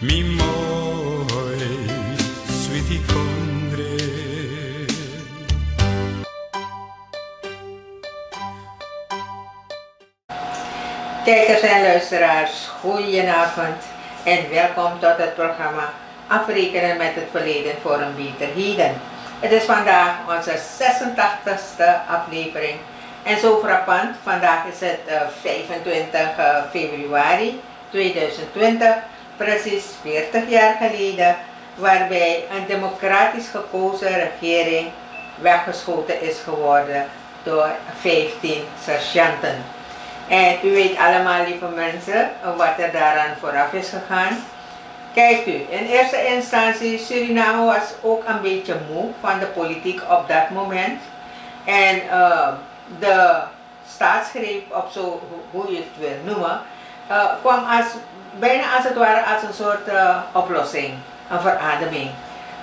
Mi. Kijkers en luisteraars, goedenavond en welkom tot het programma Afrekenen met het Verleden voor een Beter Heden. Het is vandaag onze 86e aflevering en zo frappant, vandaag is het eh, 25 eh, februari 2020, precies 40 jaar geleden, waarbij een democratisch gekozen regering weggeschoten is geworden door 15 sergeanten. En u weet allemaal, lieve mensen, wat er daaraan vooraf is gegaan. Kijkt u, in eerste instantie, Suriname was ook een beetje moe van de politiek op dat moment. En eh, de staatsgreep, of zo, hoe- je het wil noemen, eh, kwam als, bijna als het ware als een soort eh, oplossing, een verademing.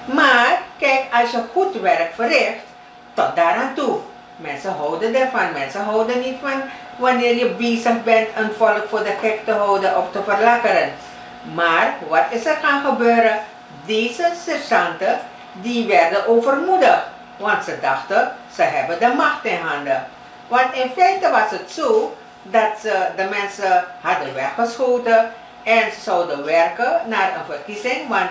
Maar kijk, als je goed werk verricht, tot daaraan toe. Mensen houden ervan, mensen houden niet van wanneer je bezig bent een volk voor de gek te houden of te verlakkeren. Maar wat is er gaan gebeuren? Deze sergeanten die werden overmoedig, want ze dachten ze hebben de macht in handen. Want in feite was het zo dat ze de mensen hadden weggeschoten en ze zouden werken naar een verkiezing, want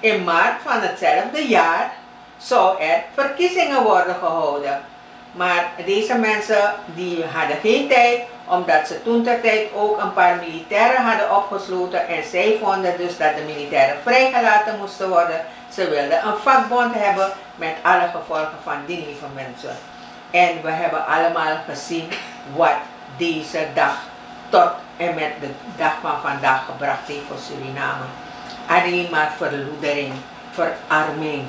in maart van hetzelfde jaar zou er verkiezingen worden gehouden. Maar deze mensen die hadden geen tijd, omdat ze toen ter tijd ook een paar militairen hadden opgesloten en zij vonden dus dat de militairen vrijgelaten moesten worden. Ze wilden een vakbond hebben met alle gevolgen van die lieve mensen. En we hebben allemaal gezien wat deze dag tot en met de dag van vandaag gebracht heeft voor Suriname. Alleen maar verloedering, verarming.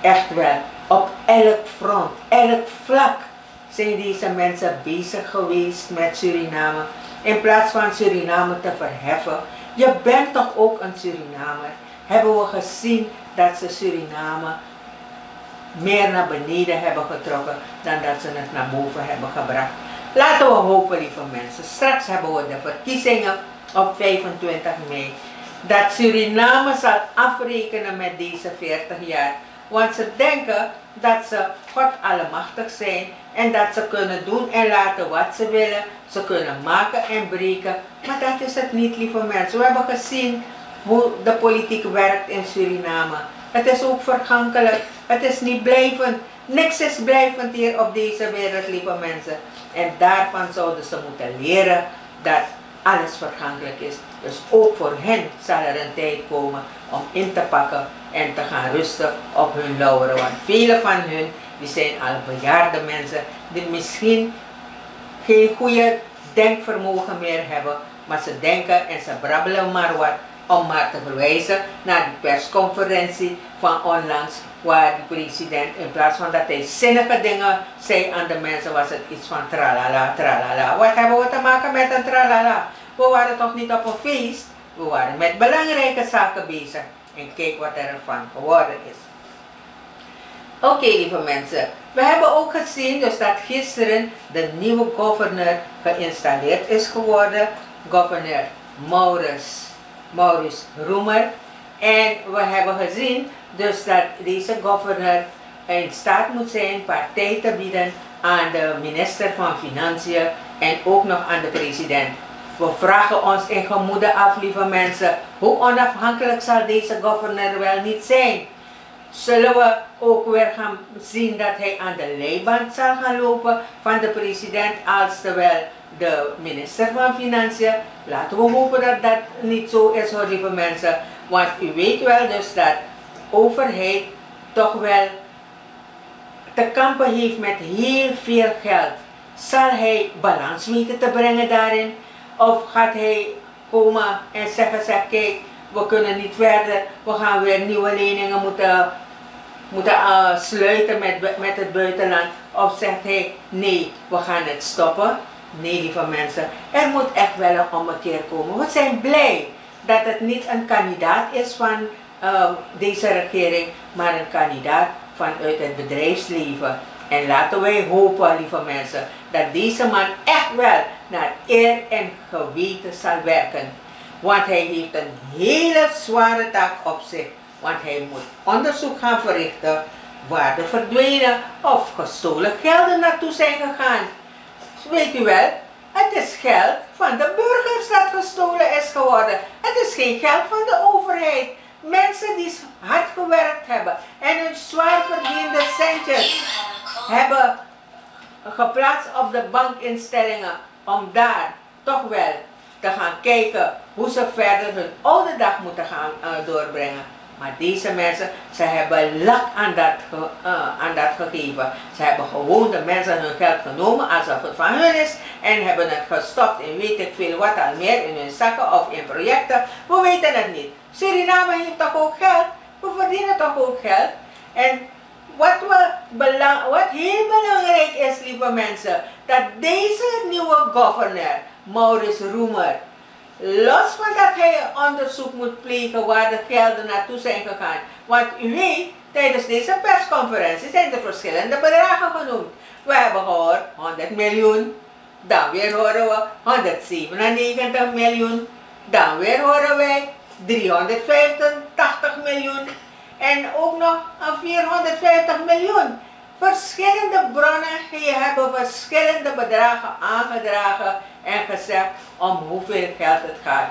Echt wel, op elk front, elk vlak zijn deze mensen bezig geweest met Suriname. In plaats van Suriname te verheffen. Je bent toch ook een Surinamer. Hebben we gezien dat ze Suriname meer naar beneden hebben getrokken dan dat ze het naar boven hebben gebracht. Laten we hopen, lieve mensen. Straks hebben we de verkiezingen op 25 mei. Dat Suriname zal afrekenen met deze 40 jaar. Want ze denken dat ze God allemachtig zijn en dat ze kunnen doen en laten wat ze willen. Ze kunnen maken en breken. Maar dat is het niet, lieve mensen. We hebben gezien hoe de politiek werkt in Suriname. Het is ook vergankelijk. Het is niet blijvend. Niks is blijvend hier op deze wereld, lieve mensen. En daarvan zouden ze moeten leren dat alles vergankelijk is. Dus ook voor hen zal er een tijd komen om in te pakken en te gaan rusten op hun lauweren. Want vele van hun die zijn al bejaarde mensen die misschien geen goede denkvermogen meer hebben, maar ze denken en ze brabbelen maar wat om maar te verwijzen naar die persconferentie van onlangs waar de president in plaats van dat hij zinnige dingen zei aan de mensen was het iets van tralala, tralala. Wat hebben we te maken met een tralala? We waren toch niet op een feest? We waren met belangrijke zaken bezig. En kijk wat er van geworden is. Oké, lieve mensen. We hebben ook gezien dus dat gisteren de nieuwe governor geïnstalleerd is geworden. Governor Maurits, Maurits Roemer. En we hebben gezien dus dat deze governor in staat moet zijn partij te bieden aan de minister van Financiën en ook nog aan de president. We vragen ons in gemoede af, lieve mensen, hoe onafhankelijk zal deze governor wel niet zijn? Zullen we ook weer gaan zien dat hij aan de leiband zal gaan lopen van de president als terwijl de minister van Financiën? Laten we hopen dat dat niet zo is hoor lieve mensen. Want u weet wel dus dat de overheid toch wel te kampen heeft met heel veel geld. Zal hij balans weten te brengen daarin? Of gaat hij komen en zeggen, zeg kijk, we kunnen niet verder, we gaan weer nieuwe leningen moeten, moeten uh, sluiten met, met het buitenland. Of zegt hij, nee, we gaan het stoppen. Nee, lieve mensen, er moet echt wel een ommekeer komen. We zijn blij dat het niet een kandidaat is van uh, deze regering, maar een kandidaat vanuit het bedrijfsleven. En laten wij hopen, lieve mensen, dat deze man echt wel naar eer en geweten zal werken. Want hij heeft een hele zware taak op zich. Want hij moet onderzoek gaan verrichten waar de verdwenen of gestolen gelden naartoe zijn gegaan. Weet u wel, het is geld van de burgers dat gestolen is geworden. Het is geen geld van de overheid. Mensen die hard gewerkt hebben en hun zwaar verdiende centjes hebben geplaatst op de bankinstellingen om daar toch wel te gaan kijken hoe ze verder hun oude dag moeten gaan uh, doorbrengen. Maar deze mensen, ze hebben lak aan dat, uh, aan dat gegeven. Ze hebben gewoon de mensen hun geld genomen alsof het van hun is. En hebben het gestopt in weet ik veel wat al meer in hun zakken of in projecten. We weten het niet. Suriname heeft toch ook geld? We verdienen toch ook geld? En wat, we belang, wat heel belangrijk is, lieve mensen, dat deze nieuwe governor, Maurice Roemer, los van dat hij onderzoek moet plegen waar de gelden naartoe zijn gegaan. Want u weet, tijdens deze persconferentie zijn er verschillende bedragen genoemd. We hebben gehoord 100 miljoen, dan weer horen we 197 miljoen, dan weer horen wij 385 miljoen en ook nog een 450 miljoen. Verschillende bronnen hebben verschillende bedragen aangedragen en gezegd om hoeveel geld het gaat.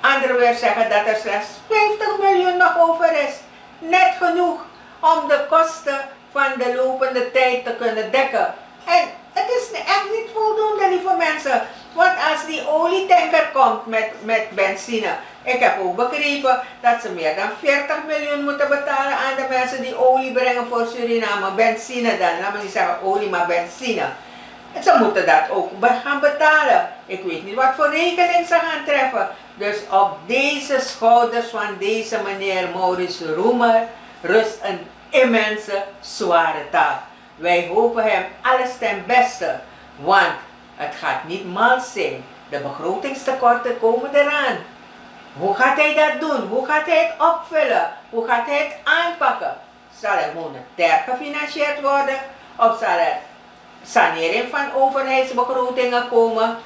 Anderen weer zeggen dat er slechts 50 miljoen nog over is. Net genoeg om de kosten van de lopende tijd te kunnen dekken. En het is echt niet voldoende, lieve mensen. Want als die olietanker komt met, met benzine, ik heb ook begrepen dat ze meer dan 40 miljoen moeten betalen aan de mensen die olie brengen voor Suriname. Benzine dan, laat me niet zeggen olie, maar benzine. En ze moeten dat ook gaan betalen. Ik weet niet wat voor rekening ze gaan treffen. Dus op deze schouders van deze meneer Maurice Roemer rust een immense zware taak. Wij hopen hem alles ten beste, want het gaat niet mal zijn. De begrotingstekorten komen eraan. Hoe gaat hij dat doen? Hoe gaat hij het opvullen? Hoe gaat hij het aanpakken? Zal het monetair gefinancierd worden? Of zal er sanering van overheidsbegrotingen komen?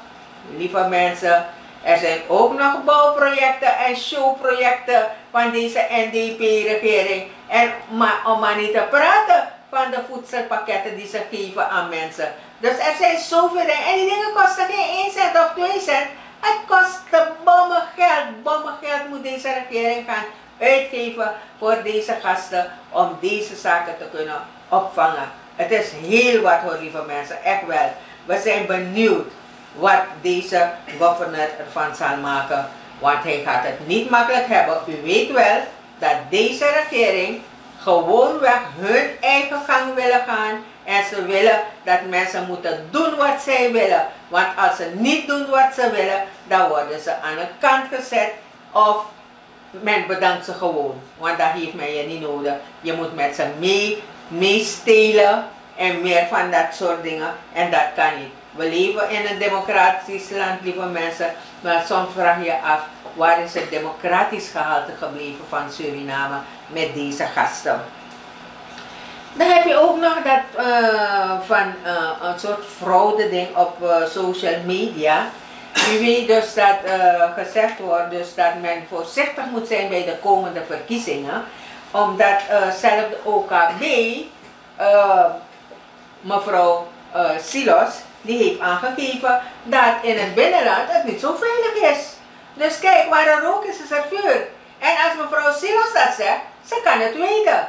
Lieve mensen, er zijn ook nog bouwprojecten en showprojecten van deze NDP-regering. En maar, om maar niet te praten van de voedselpakketten die ze geven aan mensen. Dus er zijn zoveel. En die dingen kosten geen 1 cent of 2 cent. Het kost bommen geld. Bommen geld moet deze regering gaan uitgeven voor deze gasten om deze zaken te kunnen opvangen. Het is heel wat hoor lieve mensen, echt wel. We zijn benieuwd wat deze governor ervan zal maken. Want hij gaat het niet makkelijk hebben. U weet wel dat deze regering gewoonweg hun eigen gang willen gaan. En ze willen dat mensen moeten doen wat zij willen. Want als ze niet doen wat ze willen, dan worden ze aan de kant gezet. Of men bedankt ze gewoon. Want dat heeft men je niet nodig. Je moet met ze mee, meestelen en meer van dat soort dingen. En dat kan niet. We leven in een democratisch land, lieve mensen. Maar soms vraag je af, waar is het democratisch gehalte gebleven van Suriname met deze gasten? Dan heb je ook nog dat uh, van uh, een soort fraude ding op uh, social media. U weet dus dat gezegd wordt dus dat men voorzichtig moet zijn bij de komende verkiezingen. Omdat zelfs de OKB, mevrouw Silos, die heeft aangegeven dat in het binnenland het niet zo veilig is. Dus kijk, waar er rook is, is er vuur. En als mevrouw Silos dat zegt, ze kan het weten.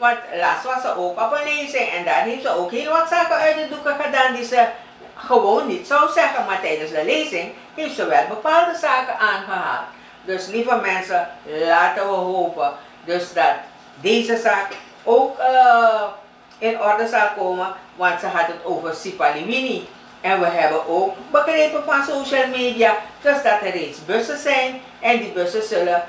Want laatst was ze ook op een lezing en daar heeft ze ook heel wat zaken uit de doeken gedaan die ze gewoon niet zou zeggen. Maar tijdens de lezing heeft ze wel bepaalde zaken aangehaald. Dus lieve mensen, laten we hopen dus dat deze zaak ook uh, in orde zal komen. Want ze had het over Sipaliwini. En we hebben ook begrepen van social media dus dat er reeds bussen zijn. En die bussen zullen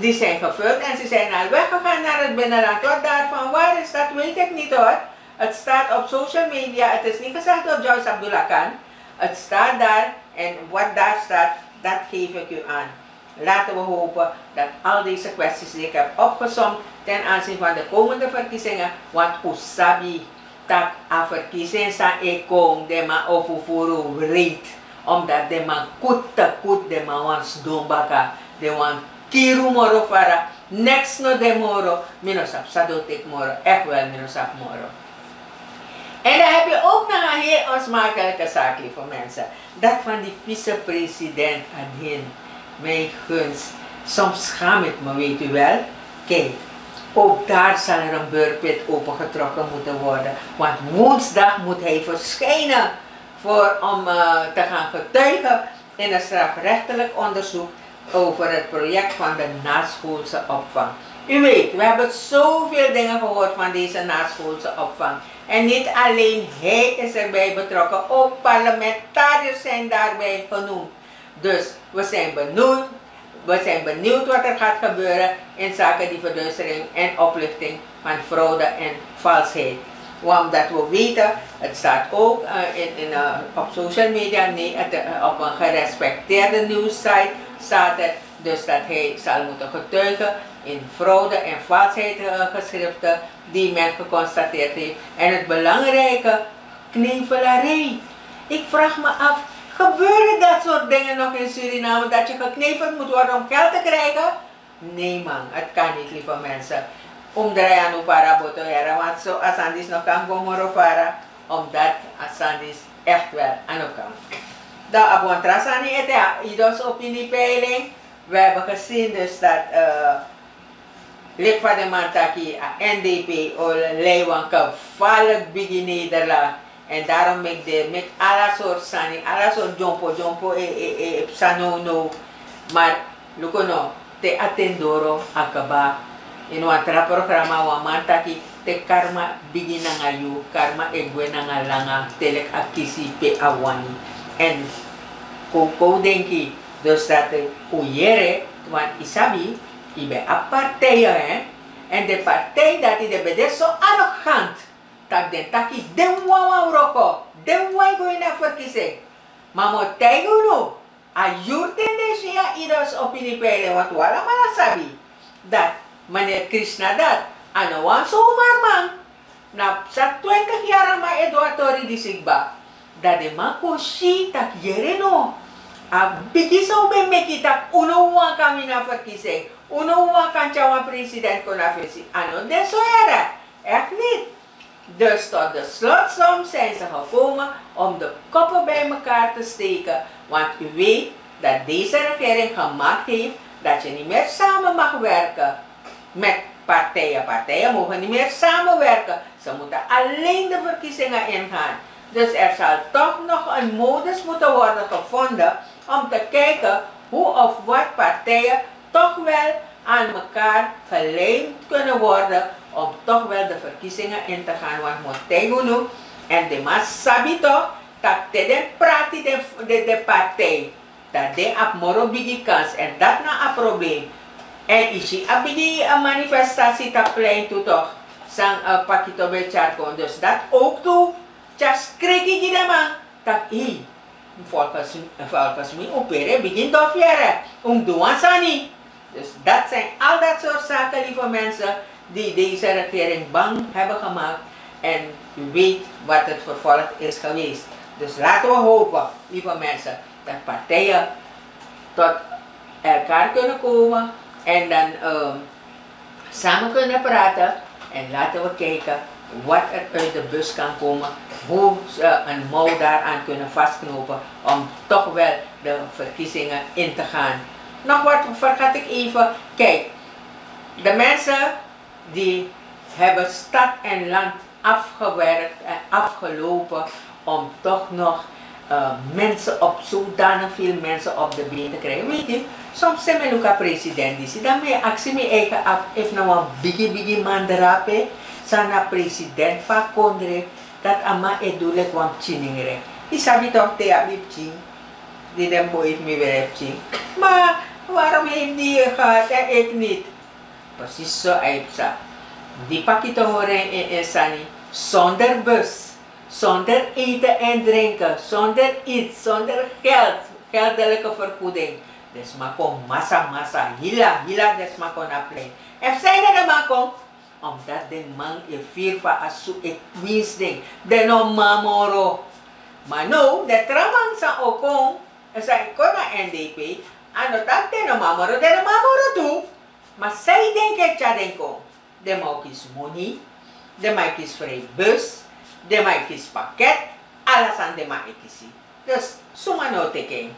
die zijn gevuld en ze zijn al weggegaan naar het binnenland. Wat daarvan waar is, dat weet ik niet hoor. Het staat op social media, het is niet gezegd door Joyce Abdullah Khan. Het staat daar en wat daar staat, dat geef ik u aan. Laten we hopen dat al deze kwesties die ik heb opgezomd ten aanzien van de komende verkiezingen, want Usabi tak a verkiezingen sa ekong de ma ofufuru reed Omdat de man kutta kut de man wans. De wan kiru moro fara. Next no de moro. Minosap sadotik moro. Echt wel minosap moro. En dan heb je ook nog een heel onsmakelijke zaak, lieve mensen. Dat van die vicepresident Adin. Mijn gunst. Soms schaam ik me, weet u wel. Kijk, ook daar zal er een beurpit opengetrokken moeten worden. Want woensdag moet hij verschijnen voor, om uh, te gaan getuigen in een strafrechtelijk onderzoek over het project van de naschoolse opvang. U weet, we hebben zoveel dingen gehoord van deze naschoolse opvang. En niet alleen hij is erbij betrokken, ook parlementariërs zijn daarbij genoemd. Dus we zijn benieuwd, we zijn benieuwd wat er gaat gebeuren in zaken die verduistering en oplichting van fraude en valsheid. Omdat we weten, het staat ook uh, in, uh, op social media, nee, uh, op een gerespecteerde nieuwssite het dus dat hij zal moeten getuigen in fraude en valsheid geschriften die men geconstateerd heeft. En het belangrijke, knevelarij. Ik vraag me af, gebeuren dat soort dingen nog in Suriname, dat je gekneveld moet worden om geld te krijgen? Nee man, het kan niet lieve mensen. Omdraaien aan para botoyara, want zo Asandis nog kan para, omdat Asandis echt wel aan elkaar. De Abontrasani het ja, ieders opiniepeiling. We hebben gezien dus dat uh, lid van de Mantaki, NDP, Leiwan, gevaarlijk begin Nederland. En daarom make de make alla soort sani, alla soort jompo, jompo, e, e, e, sano no. Maar, lukono, te atendoro akaba. In watra programa wa mantaki te karma bigi na ngayu, karma egwe na nga langa, telek akisi pe awani. Dus dat de uyere, want isabi, ibe a partij, hè. En de partij dat die de bede zo arrogant, tak den taki den wawa roko, den wai go ina verkiezing. Maar mo teigo no, a yurten de siya idos opini pele, want wala mala sabi, dat meneer Krishna dat, ano wan so man, na sa 20 jaar ma Eduardo di sigba, dat de man ko si tak yere no, a bigisaw be mekita unuwa kami na verkiezing, unuwa kan chawa president ko na verkiezing, ano de era, echt niet. Dus tot de slotsom zijn ze gekomen om de koppen bij elkaar te steken. Want u weet dat deze regering gemaakt heeft dat je niet meer samen mag werken met partijen. Partijen mogen niet meer samenwerken. Ze moeten alleen de verkiezingen ingaan. Dus er zal toch nog een modus moeten worden gevonden om te kijken hoe of wat partijen toch wel aan elkaar gelijmd kunnen worden om toch wel de verkiezingen in te gaan. Want Montaigu en de mas sabi toch dat de prati de, de, partij. Dat de ap moro kans en dat na een probleem. En isi a bigi een manifestatie ta plein toe toch. Sang uh, pakito be charkon. Dus dat ook toe. Just kreki de man. Dat i. Volgens, volgens mij opere begint te fjere. Om sani. Dus dat zijn al dat soort zaken, lieve mensen die deze regering bang hebben gemaakt. En u weet wat het vervolg is geweest. Dus laten we hopen, lieve mensen, dat partijen tot elkaar kunnen komen en dan um, samen kunnen praten. En laten we kijken wat er uit de bus kan komen, hoe ze een mouw daaraan kunnen vastknopen om toch wel de verkiezingen in te gaan. Nog wat vergat ik even. Kijk, de mensen die hebben stad en land afgewerkt en afgelopen om toch nog uh, mensen op zodanig veel mensen op de been te krijgen. Weet je, soms zijn we ook president die dan mee actie mee eigen af, if nou een biggie biggie man drape, sana president van dat ama edule kwam chiningre. Die sabi toch te abib ching, die den boy heeft me weer ching. Maar waarom heeft die gehad en ik niet? Precies zo Aipsa. Die pak te horen in, in Sani. Zonder bus, zonder eten en drinken, zonder iets, zonder geld, geldelijke vergoeding. Dus maar kom massa massa, hila hila des maar kon apply. En kom, omdat de man je vier van asu ik wins ding. De mamoro. Maar nou, de tramang sa okong, sa NDP, ano tate no mamoro, de mamoro tu, mas sai den ke chaden ko, de mau kis money, de mai kis free bus, de mai kis pakket, alasan de mai kisi. Dus, suma no teken.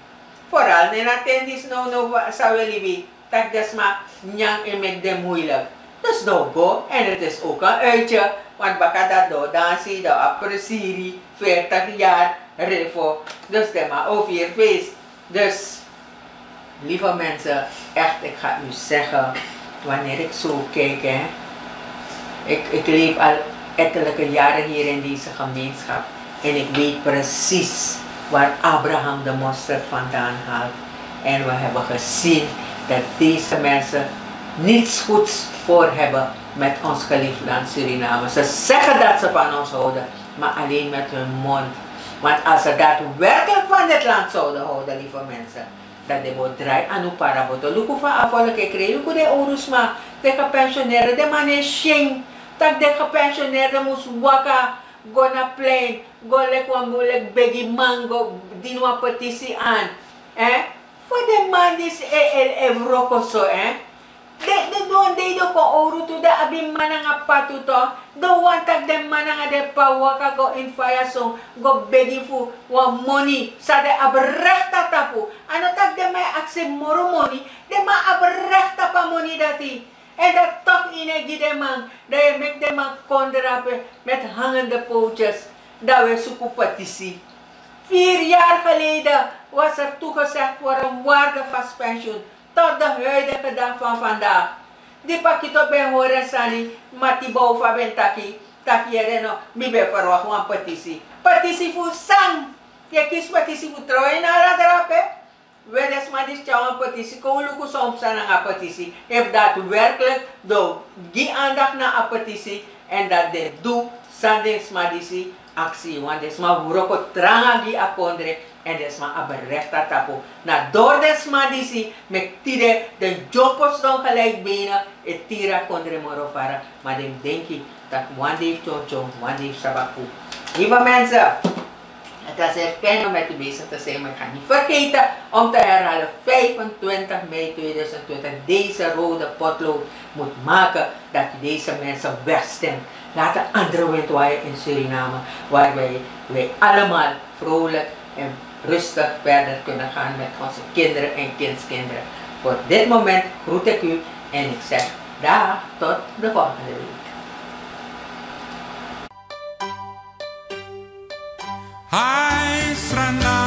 Vooral ne na no no sa welibi, tak ma nyang emek de moeilijk. Dus no go, en het is ook een uitje, want baka dat do dansie, do appreciëren, 40 jaar, revo. Dus de ma over feest. Dus, lieve mensen, echt, ik ga u zeggen, wanneer ik zo kijk, hè, ik, ik leef al ettelijke jaren hier in deze gemeenschap. En ik weet precies waar Abraham de mosterd vandaan haalt. En we hebben gezien dat deze mensen niets goeds voor hebben met ons geliefd land Suriname. Ze zeggen dat ze van ons houden, maar alleen met hun mond. Want als ze daadwerkelijk van dit land zouden houden, lieve mensen, dat de moet draaien aan uw paraboto. Luku van afvallen, ik kreeg de orusma, de gepensioneerden, de man is shing. Tak de gepensioneerden moest waka, go na plein, go lek wan go lek begi mango, dinwa petitie aan. Eh? Voor de man is el evroko so, eh? De, de doon de do ko ouro to da abi mana nga patu to. Do wantag de mana nga de pawa ka go in fire song go begi fu wa money sa de abrechta tapu. Ano tag de may akse moro money de ma abrechta pa money dati. En dat toch ine gide man, dat je met de man kondrapen met hangende pootjes, dat we zoeken petitie. Vier jaar geleden was er toegezegd voor een waardevast pensioen tot de huidige dag van vandaag. Die pakito ben horen sani, mati bouw van ben taki, taki ereno, mi ben verwacht een petitie. Petitie voor sang. Je kies voor trouwen naar dat rapen. Wedes maar die een petitie, kon luku aan een petitie. Heeft daadwerkelijk door die aandacht naar een petitie en dat de doe, sandings maar die actie. Want des maar wuroko tranga die akondre en des maar aberechta tapo. Na door des maar die met tire de jopos dan gelijk benen, et tira kondre morofara. Maar dan denk ik dat day chon chon, day sabaku. Lieve mensen, het is er fijn om met u bezig te zijn, maar ik ga niet vergeten om te herhalen. 25 mei 2020, deze rode potlood moet maken dat deze mensen wegstemt. Laat de andere wind waaien in Suriname, waar wij, wij allemaal vrolijk en rustig verder kunnen gaan met onze kinderen en kindskinderen. Voor dit moment groet ik u en ik zeg dag tot de volgende week. Sranan,